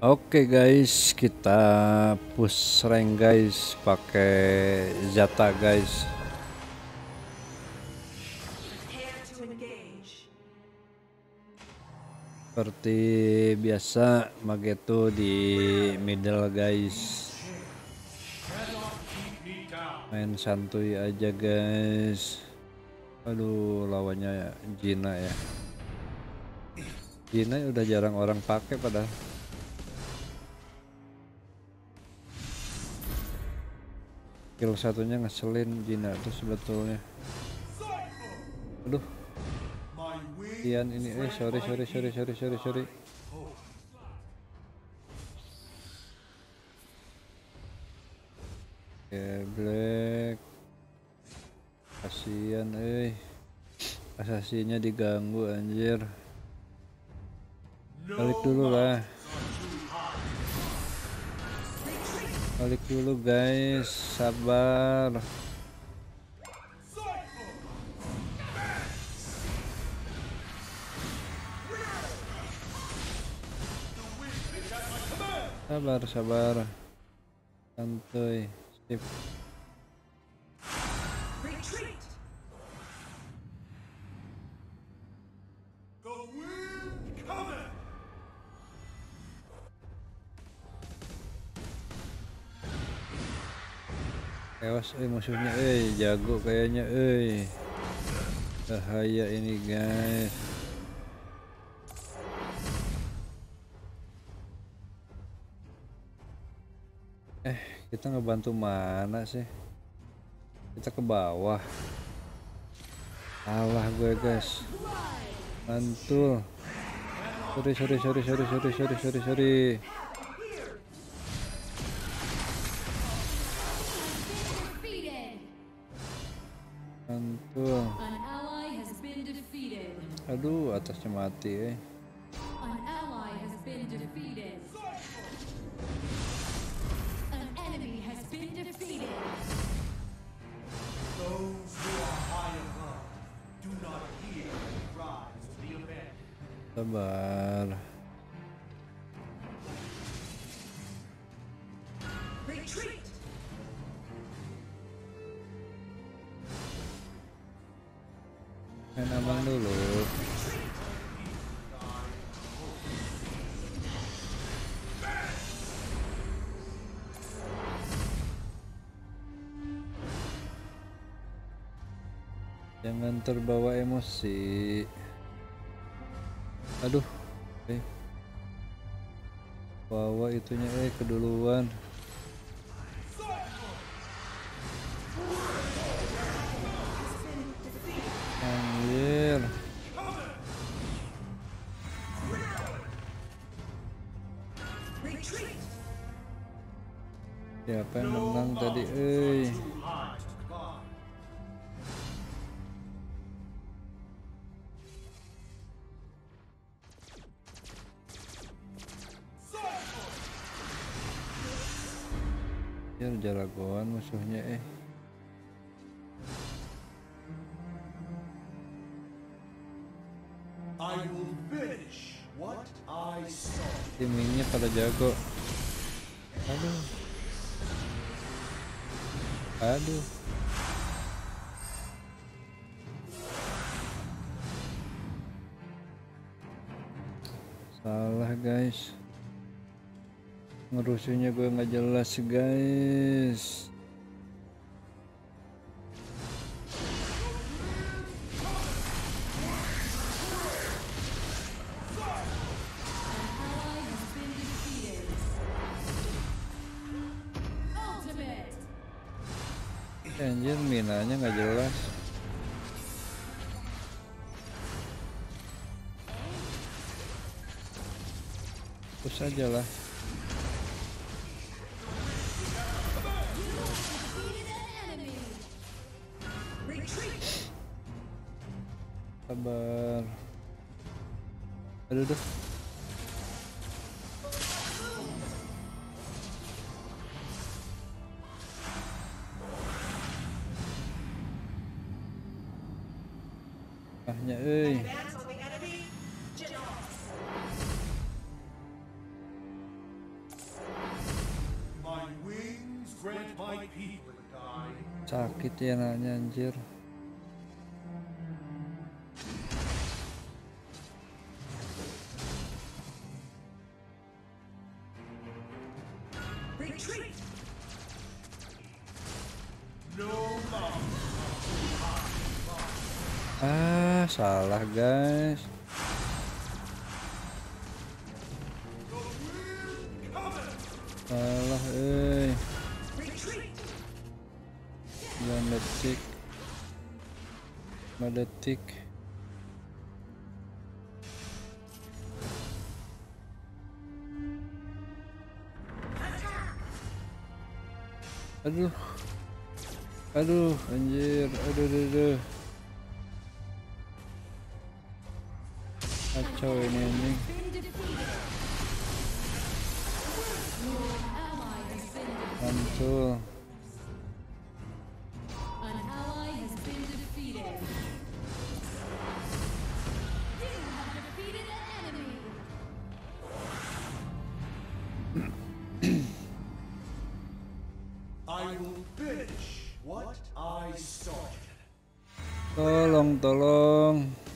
Oke guys, kita push rank guys pakai Zata guys. Seperti biasa Mageto di middle guys. Main santuy aja guys. Aduh, lawannya Jina ya. Jina udah jarang orang pakai padahal. Skill satunya ngeselin Jina tuh sebetulnya. Aduh. Ian ini eh sorry sorry sorry sorry sorry sorry. Ya black. Kasihan eh. Asasinya diganggu anjir. Balik dulu lah balik dulu guys. Sabar. Sabar sabar. Santuy sip Awas eh musuhnya eh jago kayaknya eh. Bahaya ini guys. Eh, kita ngebantu mana sih? Kita ke bawah. Alah gue guys. Mantul. Sorry sorry sorry sorry sorry sorry sorry sorry. Mantul. Aduh, atasnya mati eh. Sabar. Main abang dulu. Jangan terbawa emosi. Aduh eh. Bawa itunya eh keduluan Siapa yang menang tadi? Eh. Ya jaragoan musuhnya eh. Timingnya pada jago. Aduh. Aduh. Salah guys. Ngerusuhnya gue nggak jelas guys. Anjir minanya nggak jelas. Terus aja lah. Sabar. Aduh duh Nya. Sakit ya nanya anjir. Ah salah guys. Salah eh. 9 detik. 5 detik. Aduh. Aduh anjir. Aduh aduh, aduh. Finish what I started. tolong tolong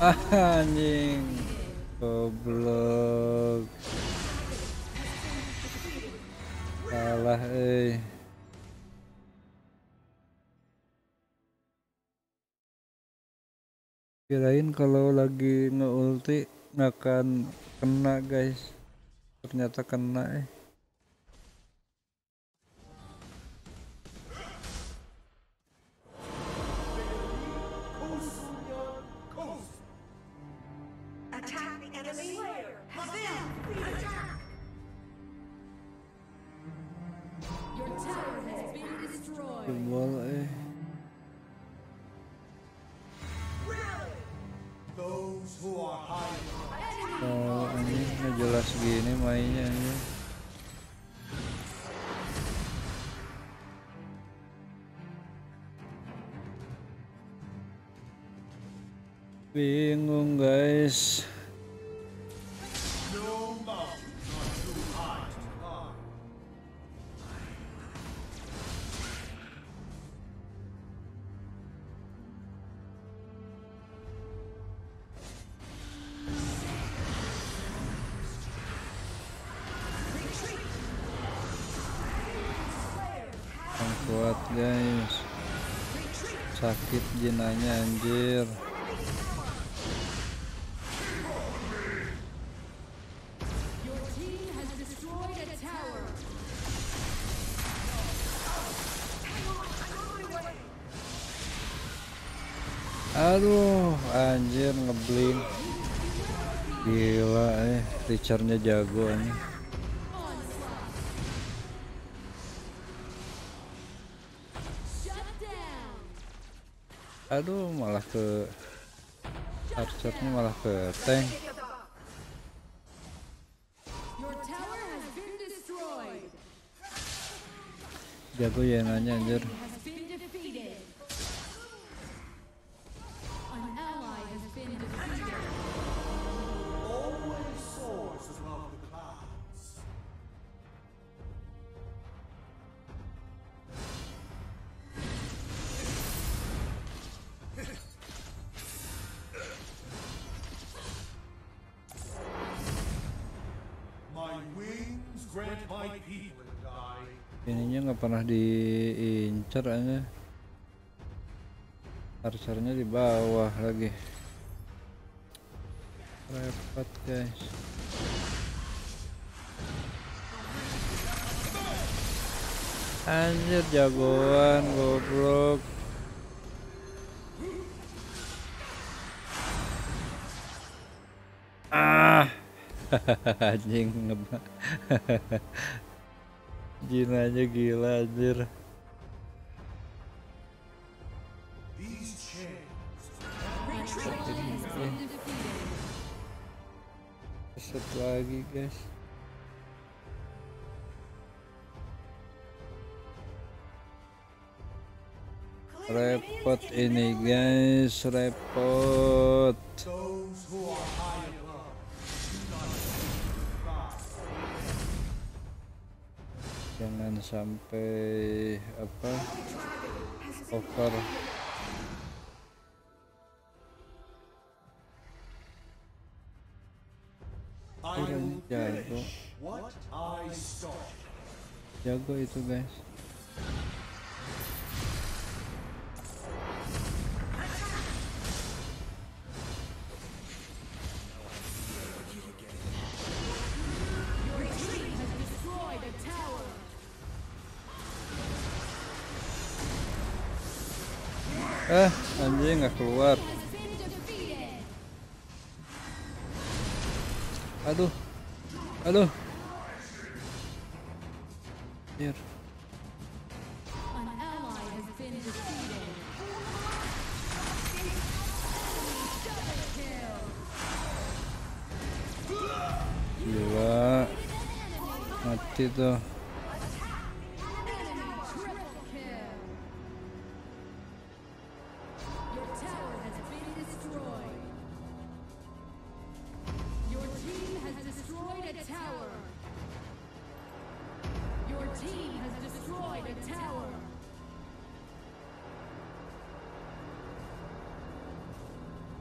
anjing. Goblok. Salah eh. Kirain kalau lagi nge-ulti akan kena guys. Ternyata kena eh Kalau anjing nggak jelas gini mainnya anjing bingung guys guys. Sakit jinanya anjir. Aduh anjir ngeblink. Gila eh. Richardnya jago anjing aduh malah ke Archernya malah ke tank. Jago ya nanya anjir ininya nggak pernah diincar aja Archernya di bawah lagi. Repot guys. Anjir jagoan goblok. Ah anjing ngeba jinanya gila anjir. Set lagi guys. Repot ini guys. Repot jangan sampai apa over. Kurang jago. Jago itu guys eh anjing nggak keluar. Aduh aduh. Defeated. gila. Mati tuh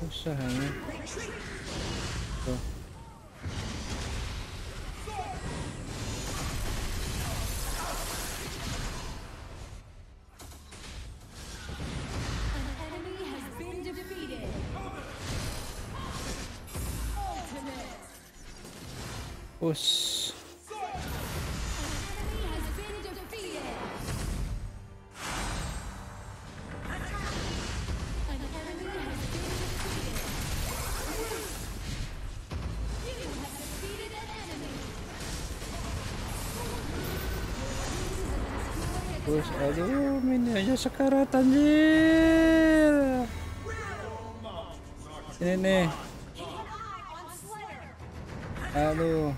What's the hell? Go. What's Terus aduh minionnya sekarat anjir. Ini nih. Aduh,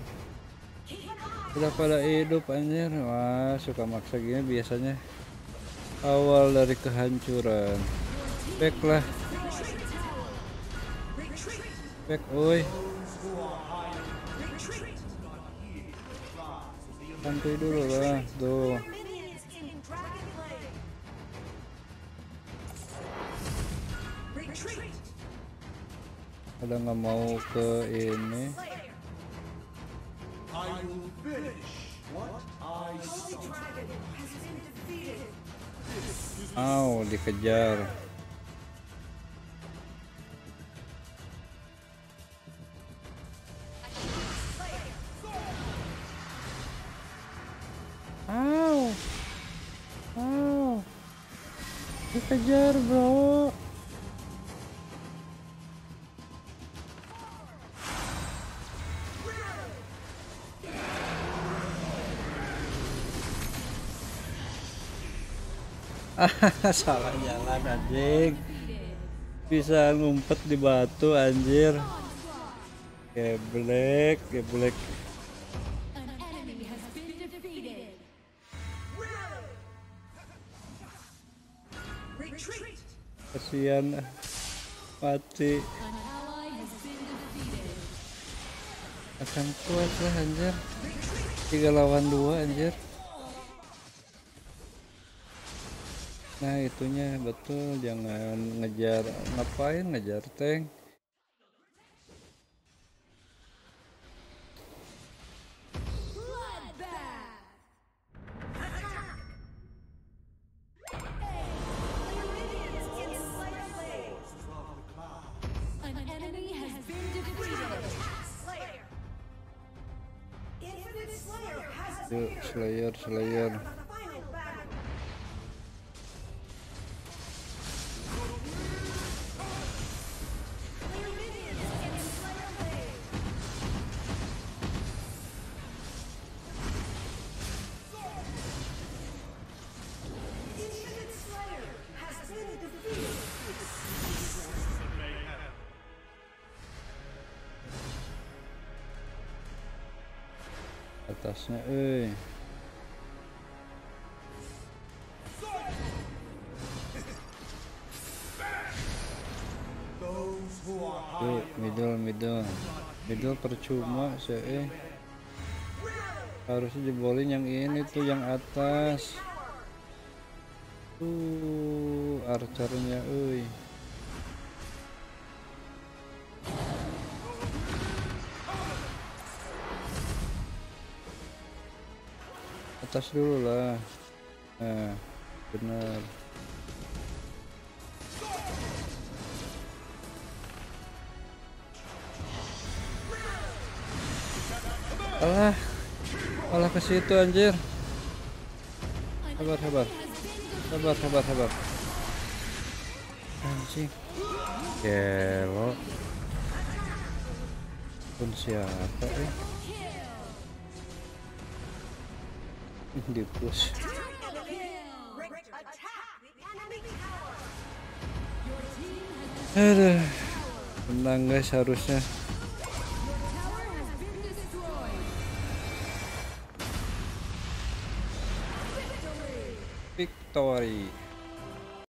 udah pada hidup anjir. Wah, suka maksa gini biasanya. Awal dari kehancuran. Back lah, back oi. Santuy dulu lah, tuh. Ada nggak mau ke ini? Defeated. Au, dikejar. Au. Au. Dikejar, bro. Salah jalan anjing. Bisa ngumpet di batu anjir. Geblek, geblek. Kasihan mati. Been defeated. Akan kuat lah anjir. Tiga lawan dua anjir. Nah itunya betul. Jangan ngejar ngapain ngejar tank Bloodbath. Minions in eh are Yuk, high middle middle. Middle percuma sih eh harusnya jebolin yang ini tuh yang atas. Tuh archernya euy atas dulu lah. Nah benar alah alah ke situ anjir. Sabar sabar. Sabar sabar sabar. Anjing. Gelo. Pun siapa eh di push aduh. Menang guys harusnya. Victory